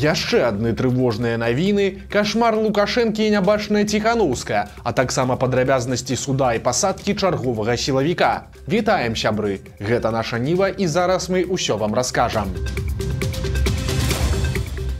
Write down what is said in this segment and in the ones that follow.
Яшчэ адны трывожныя навіны, кашмар Лукашэнкі і нябачная ціханаўская, а таксама падрабязнасці суда і пасадкі чарговага сілавіка. Вітаем сябры. Гэта наша ніва і зараз мы ўсё вам раскажам.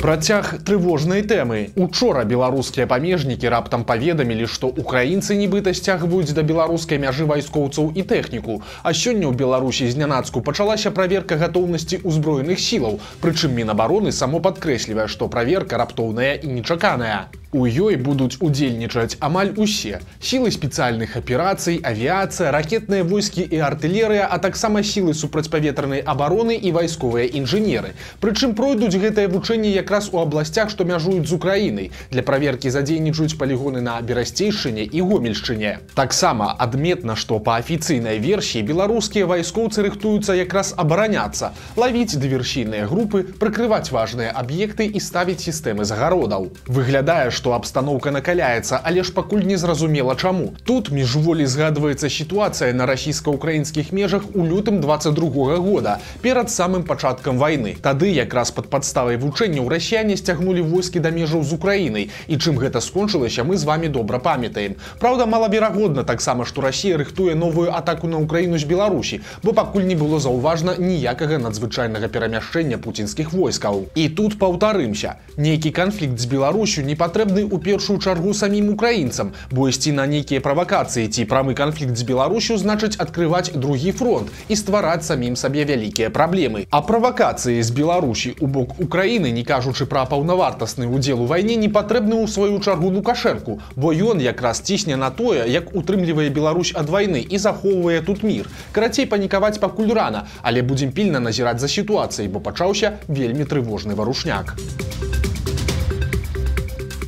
Працяг трывожнай тэмы. Учора беларускія памежнікі раптам паведамілі, што украінцы нібыта сцягваюць да беларускай мяжы вайскоўцаў і тэхніку. А сёння ў Беларусі знянацку пачалася праверка гатоўнасці ўзброеных сілаў. Прычым мінабароны само падкрэслівае, што праверка раптоўная і нечаканая. У ёй будуць удзельнічаць амаль усе сілы спецыяльных аперацый, авіяцыя, ракетныя войскі і артылерыя, а таксама сілы супрацьпаветранай абароны і вайсковыя інжынеры. Прычым пройдуць гэтае вучэнне якраз у абласцях, што мяжуюць з Украінай. Для праверкі задзейнічаюць палігоны на берасцейшыне і гомельшчыне. Таксама адметна, што па афіцыйнай версіі беларускія вайскоўцы рыхтуюцца якраз абараняцца, лавіць дыверсійныя групы, прыкрываць важныя аб'екты і ставіць сістэмы загародаў. Выглядае, што абстаноўка накаляецца, але ж пакуль не зразумела чаму. Тут міжволі згадваецца сітуацыя на расійска-украінскіх межах у лютым 22 года перад самым пачаткам вайны. Тады якраз пад падставай вучэнняў расіяне сцягнулі войскі да межаў з Украінай і чым гэта скончылася мы з вами добра памятаем. Праўда, малаверагодна таксама, што Росія рыхтуе новую атаку на ўкраіну з Беларусі, бо пакуль не было заўважна ніякага надзвычайнага перамяшчэння пуцінскіх войскаў. І тут паўтарымся. Нейкі канфлікт з Беларусю не патрэбны патрэбны ў першую чаргу самім украінцам. Бо ісці на нейкія правакацыі ці прамы канфлікт з беларусю значыць адкрываць другі фронт і ствараць самім сабе вялікія праблемы. А правакацыі з беларусі у бок украіны не кажучы пра паўнавартасны удзел у вайне не патрэбны ў сваю чаргу лукашэнку бо ён якраз цісне на тое як утрымлівае Беларусь ад вайны і захоўвае тут мір. Карацей панікаваць пакуль рана але будзем пільна назіраць за сітуацыяй бо пачаўся вельмі трывожны варушняк. у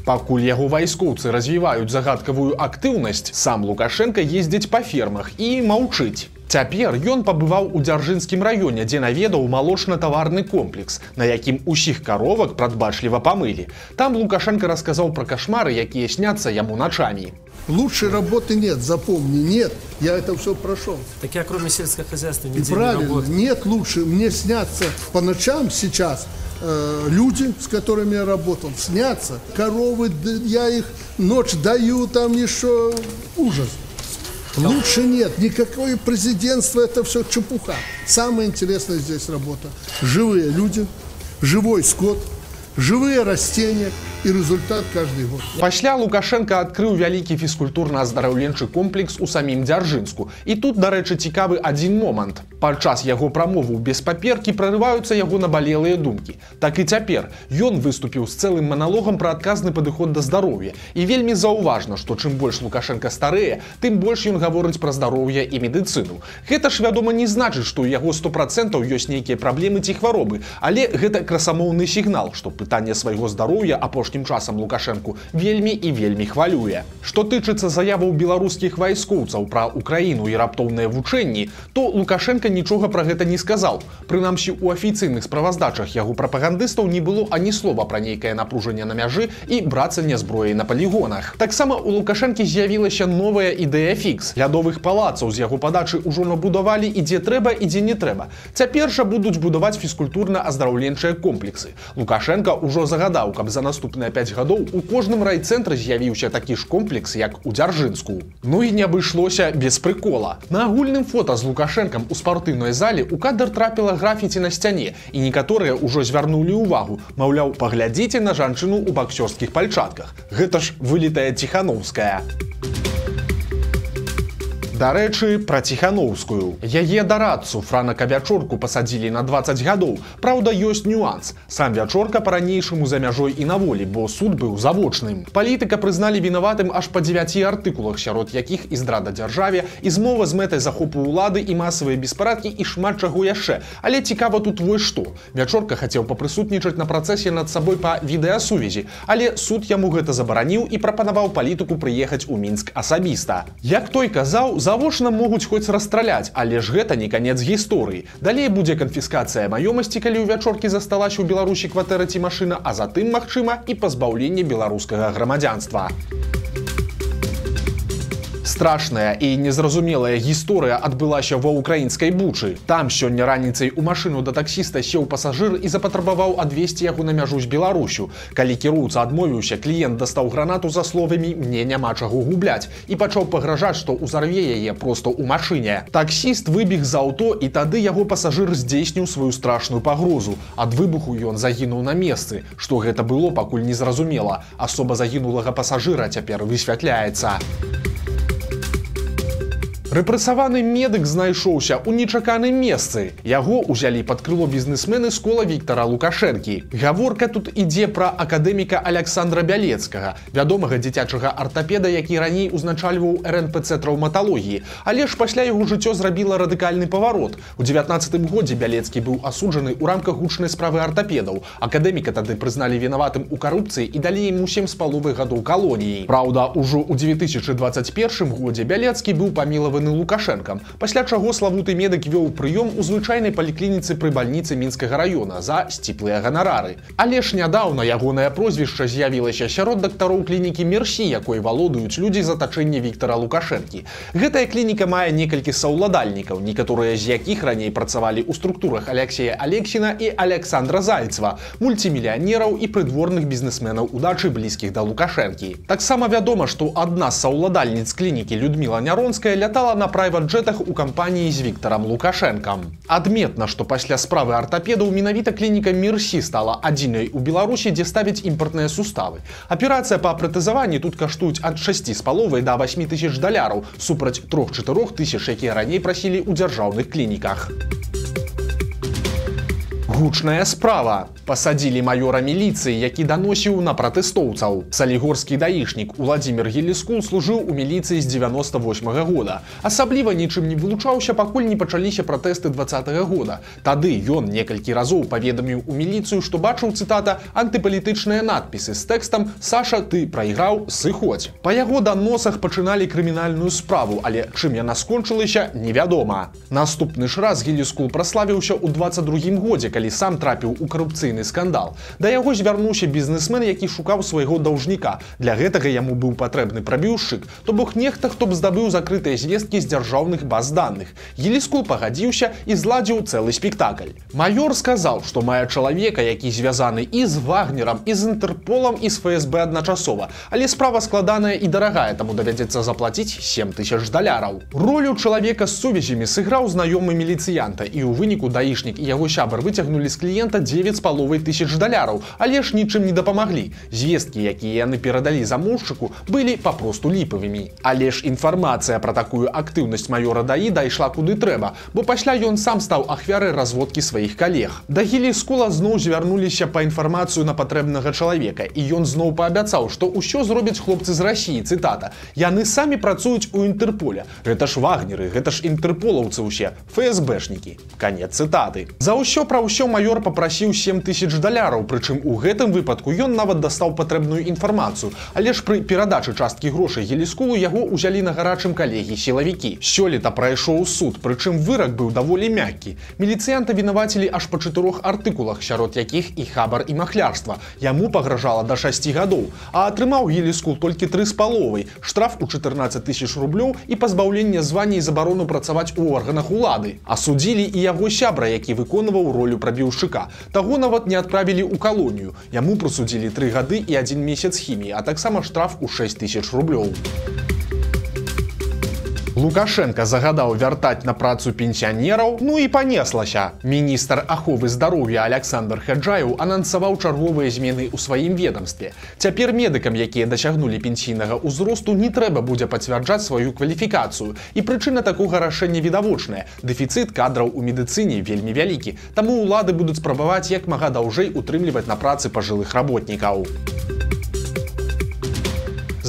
Пакуль яго вайскоўцы развіваюць загадкавую актыўнасць, сам Лукашенко ездзіць па фермах і маўчыць. Цяпер ён пабываў у дзяржынскім раёне, дзе наведаў малочна-таварны комплекс, на якім усіх каровак прадбачліва памылі. Там Лукашенко расказаў пра кашмары, якія сняцца яму начамі. Лучшей работы нет, запомни, нет. Я это все прошел. Так я кроме сельского хозяйства не Правильно, не нет лучше. Мне снятся по ночам сейчас Э, люди, с которыми я работал, снятся. Коровы, я их ночь даю, там еще ужас. Лучше нет. Никакое президентство, это все чепуха. Самое интересное здесь работа. Живые люди, живой скот, живые растения – і результат каждый год. Пасля Лукашенко адкрыў вялікі фізкультурна-аздараўленчы комплекс у самім дзяржынску. І тут, дарэчы, цікавы адзін момант. Падчас яго прамову без паперкі прарываюцца яго набалелыя думкі. Так і цяпер ён выступіў з цэлым маналогам пра адказны падыход да здароўя. І вельмі заўважна, што чым больш Лукашенко старэе, тым больш ён гаворыць пра здароўе і медыцыну. Гэта ж вядома не значыць, што ў яго сто процентаў ёсць нейкія праблемы ці хваробы, але гэта красамоўны сігнал, што пытанне свайго здароўя апошні апошнім часам лукашэнку вельмі і вельмі хвалюе. Што тычыцца заяваў беларускіх вайскоўцаў пра украіну і раптоўныя вучэнні то лукашенко нічога пра гэта не сказаў. Прынамсі у афіцыйных справаздачах яго прапагандыстаў не было ані слова пра нейкае напружанне на мяжы і брацання зброі на палігонах. Таксама у лукашэнкі з'явілася новая ідэя фікс. Лядовых палацаў з яго падачы ўжо набудавалі і дзе трэба і дзе не трэба. Цяпер жа будуць будаваць фізкультурна аздараўленчыя комплексы. Лукашенко ўжо загадаў каб за наступны на 5 гадоў у кожным райцэнтры з'явіўся такі ж комплекс як у дзяржынску. Ну і не абышлося без прыкола. На агульным фото з лукашэнкам у спартыўнай зале у кадр трапіла графіці на сцяне і некаторыя ўжо звярнулі ўвагу. Маўляў паглядзіце на жанчыну ў баксёрскіх пальчатках. Гэта ж вылетая ціхановская. у Дарэчы, пра ціханаўскую. Яе дарадцу франка вячорку пасадзілі на 20 гадоў. Праўда, ёсць нюанс. Сам вячорка па-ранейшаму за мяжой і на волі, бо суд быў завочным. Палітыка прызналі вінаватым аж па 9 артыкулах, сярод якіх і здрада дзяржаве, і змова з мэтай захопу ўлады і масавыя беспарадкі і шмат чаго яшчэ. Але цікава тут вось што. Вячорка хацеў папрысутнічаць на працэсе над сабой па відэасувязі, але суд яму гэта забараніў і прапанаваў палітыку прыехаць у мінск асабіста. Як той казаў, за завочна могуць хоць расстраляць, але ж гэта не канец гісторыі. Далей будзе канфіскацыя маёмасці, калі ў вячоркі засталася ў Беларусі кватэра ці машына, а затым, магчыма, і пазбаўленне беларускага грамадзянства. Страшная і незразумелая гісторыя адбылася ва ўкраінскай бучы. Там сёння раніцай у машыну да таксіста сеў пасажыр і запатрабаваў адвесці яго на мяжу з Беларусю. Калі кіруўца адмовіўся, кліент дастаў гранату за словамі мне няма чаго губляць і пачаў пагражаць, што ўзарве яе проста ў машыне. Таксіст выбег з аўто і тады яго пасажыр здзейсніў сваю страшную пагрозу. Ад выбуху ён загінуў на месцы. Што гэта было, пакуль незразумела. Асоба загінулага пасажыра цяпер высвятляецца. Рэпрэсаваны медык знайшоўся ў нечаканым месцы. Яго ўзялі пад крыло бізнесмены скола Віктора Лукашэнкі. Гаворка тут ідзе пра акадэміка Александра Бялецкага, вядомага дзіцячага артапеда, які раней узначальваў РНПЦ траўматалогіі. Але ж пасля яго жыццё зрабіла радыкальны паварот. У 19 годзе Бялецкі быў асуджаны ў рамках гучнай справы артапедаў. Акадэміка тады прызналі вінаватым у карупцыі і далі ему 7 з паловы гадоў калоніі. Праўда, ужо ў 2021 годзе Бялецкі быў памілаваны выкананы лукашэнкам пасля чаго славуты медык вёў прыём у звычайнай паліклініцы пры бальніцы мінскага раёна за сціплыя ганарары. Але ж нядаўна ягонае прозвішча з'явілася сярод дактароў клінікі мерсі якой валодаюць людзі затачэння Віктора лукашэнкі. Гэтая клініка мае некалькі саўладальнікаў некаторыя з якіх раней працавалі ў структурах алексея алексіна і александра зайцва мульціміліянераў і прыдворных бізнесменаў удачы блізкіх да лукашэнкі. Таксама вядома што адна з саўладальніц клінікі людмила няронская лятала на прайват-джетах у кампаніі з Віктором Лукашэнкам. Адметна, што пасля справы артапедаў менавіта клініка Мерсі стала адзінай у Беларусі, дзе ставяць імпартныя суставы. Аперацыя па прэтызаванні тут каштуюць ад 6 з паловай да 8 тысяч даляраў супраць 3-4 тысяч, якія раней прасілі ў дзяржаўных клініках. Гучная справа. Пасадзілі маёра міліцыі які даносіў на пратэстоўцаў. Салігорскі даішнік владимир гелескул служыў у міліцыі з 98 -го года. Асабліва нічым не вылучаўся пакуль не пачаліся пратэсты два -го года. Тады ён некалькі разоў паведаміў у міліцыю што бачыў цытата антыпалітычныя надпісы з тэкстам саша ты прайграў сыходзь па яго даносах пачыналі крымінальную справу але чым яна скончылася невядома. Наступны ж раз гелескул праславіўся ў 22 годзе калі сам трапіў у карупцыйны скандал. Да яго звярнуўся бізнесмен, які шукаў свайго даўжніка. Для гэтага яму быў патрэбны прабіўшчык, то бок нехта, хто б здабыў закрытыя звесткі з дзяржаўных баз даных. Еліскул пагадзіўся і зладзіў цэлы спектакль. Маёр сказаў, што мае чалавека, які звязаны і з вагнерам і з інтэрполам і з ФСБ адначасова. Але справа складаная і дарагая, таму давядзецца заплаціць 7 тысяч даляраў. Ролю чалавека з сувязямі сыграў знаёмы міліцыянта і ў выніку даішнік і яго сябар выцягнулі з кліента 9 з паловы паловай тысяч даляраў але ж нічым не дапамаглі. Звесткі якія яны перадалі замоўшчыку былі папросту ліпавымі. Але ж інфармацыя пра такую актыўнасць маёра даі дайшла куды трэба бо пасля ён сам стаў ахвярай разводкі сваіх калег. Да гілі скула зноў звярнуліся па інфармацыю на патрэбнага чалавека і ён зноў паабяцаў што ўсё зробяць хлопцы з рассіі цытата яны самі працуюць у інтэрполя гэта ж вагнеры гэта ж інтэрполаўцы ўсе фсбшнікі. Конец цытаты. За ўсё пра ўсё маёр попрасіў 7 тысяч тысяч даляраў прычым у гэтым выпадку ён нават дастаў патрэбную інфармацыю. Але ж пры перадачы часткі грошай гелескулу яго ўзялі на гарачым калегі сілавікі. Сёлета прайшоў суд прычым вырак быў даволі мяккі. Міліцыянта вінавацілі аж па чатырох артыкулах сярод якіх і хабар і махлярства. Яму пагражала до 6 гадоў а атрымаў гелескул толькі тры з паловай штраф у 14 тысяч рублёў і пазбаўлення звання і забарону працаваць у органах улады. Асудзілі і яго сябра які выконваў ролю прабіўшчыка таго нават не адправілі ў калонію. Яму прысудзілі тры гады і адзін месяц хіміі, а таксама штраф у 6 тысяч рублёў. Лукашенко загадаў вяртаць на працу пенсіянераў, ну і панеслася. Міністр аховы здароўя Александр Хаджаеў анансаваў чарговыя змены ў сваім ведомстве. Цяпер медыкам, якія дасягнулі пенсійнага ўзросту, не трэба будзе пацвярджаць сваю кваліфікацыю. І прычына такога рашэння відавочная. Дэфіцыт кадраў у медыцыне вельмі вялікі. Таму ўлады будуць спрабаваць як мага даўжэй утрымліваць на працы пажылых работнікаў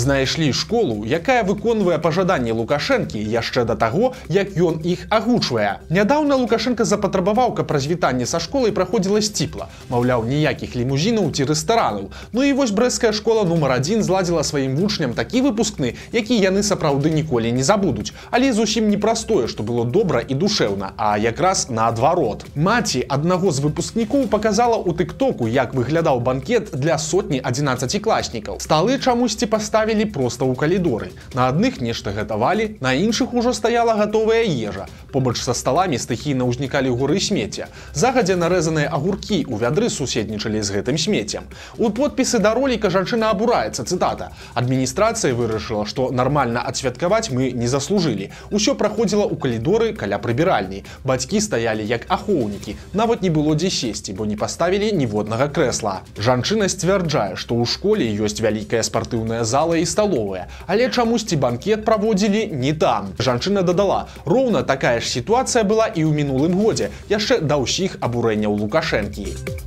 знайшлі школу, якая выконвае пажаданні лукашэнкі яшчэ да таго, як ён іх агучвае. Нядаўна Лукашенко запатрабаваў, каб развітанне са школай праходзіла сціпла, маўляў ніякіх лімузінаў ці рэстаранаў. Ну і вось брэская школа нумар адзін зладзіла сваім вучням такі выпускны, які яны сапраўды ніколі не забудуць. Але зусім непростое, што было добра і душэўна, а якраз наадварот. Маці аднаго з выпускнікоў показала ў тыктоку, як выглядаў банкет для сотні 11 класнікаў. Сталы чамусьці паставілі ставілі проста ў калідоры. На адных нешта гатавалі, на іншых ужо стаяла гатовая ежа. Побач са сталамі стыхійна ўзнікалі гуры смецця. Загадзя нарэзаныя агуркі ў вядры суседнічалі з гэтым смеццем. У подпісы да роліка жанчына абураецца цытата. Адміністрацыя вырашыла, што нармальна адсвяткаваць мы не заслужылі. Усё праходзіла ў калідоры каля прыбіральні. Бацькі стаялі як ахоўнікі. Нават не было дзе сесці, бо не паставілі ніводнага крэсла. Жанчына сцвярджае, што ў школе ёсць вялікая спартыўная зала і сталовая, але чамусьці банкет праводзілі не там. Жанчына дадала: роўна такая ж сітуацыя была і ў мінулым годзе, яшчэ да ўсіх абурэнняў лукашэнкі.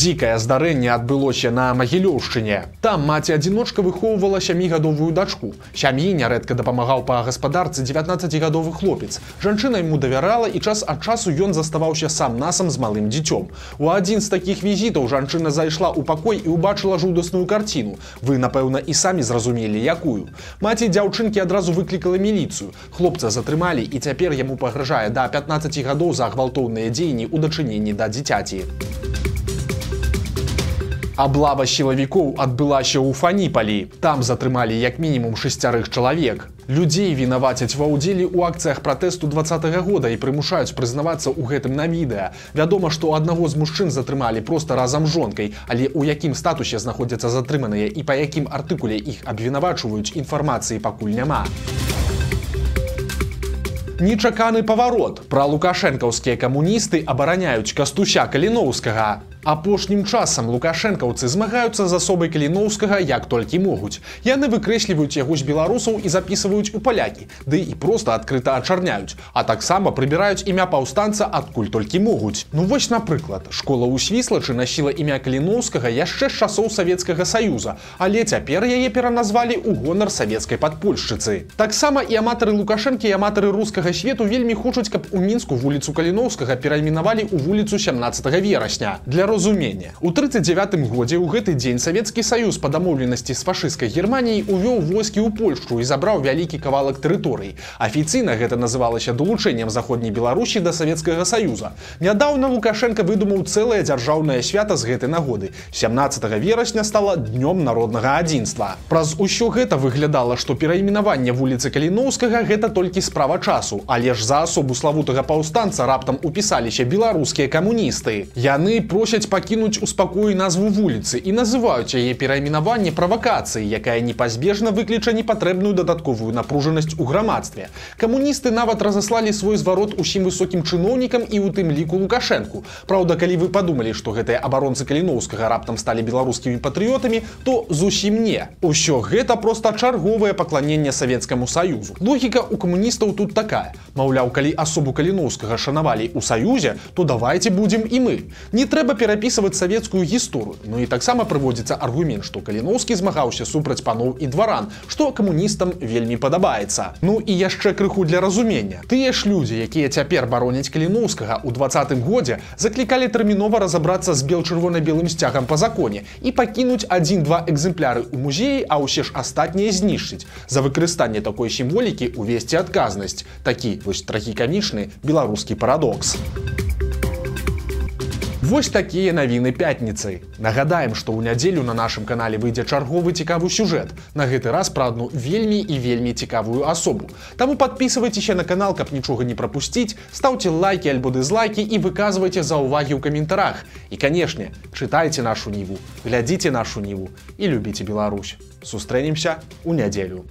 Дзікае здарэнне адбылося на магілёўшчыне. Там маці адзіночка выхоўвала сямігадовую дачку. Сям'і нярэдка дапамагаў па гаспадарцы 19гадовы хлопец. Жанчына яму давярала і час ад часу ён заставаўся сам насам з малым дзіцём. У адзін з такіх візітаў жанчына зайшла ў пакой і ўбачыла жудасную карціну. Вы, напэўна, і самі зразумелі, якую. Маці дзяўчынкі адразу выклікала міліцыю. Хлопца затрымалі і цяпер яму пагражае да 15 гадоў за гвалтоўныя дзеянні ў дачыненні да дзіцяці. Аблава сілавікоў адбылася ў фаніпалі. Там затрымалі як мінімум шесцярых чалавек. Людзей вінавацяць ва ўдзелі ў акцыях пратэсту два -го года і прымушаюць прызнавацца ў гэтым на відэа. Вядома, што аднаго з мужчын затрымалі проста разам жонкай, але ў якім статусе знаходзяцца затрыманыя і па якім артыкуле іх абвінавачваюць інфармацыі пакуль няма. Нечаканы паварот. Пра лукашэнкаўскія камуністы абараняюць кастуся каліноўскага. Апошнім часам лукашэнкаўцы змагаюцца з асобай каліноўскага як толькі могуць. Яны выкрэсліваюць яго з беларусаў і записываюць у палякі, ды і проста адкрыта ачарняюць, а таксама прыбіраюць імя паўстанца адкуль толькі могуць. Ну вось напрыклад, школа ў свіслачы насіла імя каліноўскага яшчэ з часоў савецкага саюза, але цяпер яе пераназвалі ў гонар савецкай падпольшчыцы. Таксама і аматары лукашэнкі і аматары рускага свету вельмі хочуць, каб у мінску вуліцу каліноўскага перайменавалі ў вуліцу 17 верасня. Для разумення. У 39 годзе ў гэты дзень Савецкі саюз па дамоўленасці з фашысцкай Геррманіяй увёў войскі ў Польшу і забраў вялікі кавалак тэрыторый. Афіцыйна гэта называлася далучэннем заходняй Беларусі да Савецкага саюза. Нядаўна Лукашенко выдумаў цэлае дзяржаўнае свята з гэтай нагоды. 17 верасня стала днём народнага адзінства. Праз усё гэта выглядала, што перайменаванне вуліцы Каліноўскага гэта толькі справа часу, але ж за асобу славутага паўстанца раптам упісаліся беларускія камуністы. Яны просяць просяць пакінуць у спакоі назву вуліцы і называюць яе перайменаванне правакацыі, якая непазбежна выкліча непатрэбную дадатковую напружанасць у грамадстве. Камуністы нават разаслалі свой зварот усім высокім чыноўнікам і ў тым ліку лукашэнку. Праўда, калі вы падумалі, што гэтыя абаронцы каліноўскага раптам сталі беларускімі патрыётамі, то зусім не. Усё гэта проста чарговае пакланенне савецкаму саюзу. Логіка у камуністаў тут такая. Маўляў, калі асобу каліноўскага шанавалі ў саюзе, то давайте будзем і мы. Не трэба перайменаваць перапісваць савецкую гісторыю. Ну і таксама прыводзіцца аргумент што каліноўскі змагаўся супраць паноў і дваран што камуністам вельмі падабаецца. Ну і яшчэ крыху для разумення. Тыя ж людзі якія цяпер бароняць каліноўскага у двадцатым годзе заклікалі тэрмінова разаобрацца з бел-чырвона-белым сцягам па законе і пакінуць адзін-два экземпляры ў музеі а ўсе ж астатнія знішчыць. За выкарыстанне такой сімволікі увесці адказнасць. Такі вось трагікамічны беларускі парадокс. у Вось такія навіны пятніцы. Нагадаем, што ў нядзелю на нашым канале выйдзе чарговы цікавы сюжэт. На гэты раз пра адну вельмі і вельмі цікавую асобу. Таму подписывайтеся на канал, каб нічога не прапусціць, стаўце лайки альбо дызлайки і выказвайце за ўвагі ў каментарах. І канешне, чытайце нашу ніву, глядзіце нашу ніву і любіце Беларусь. Сустрэнемся ў нядзелю.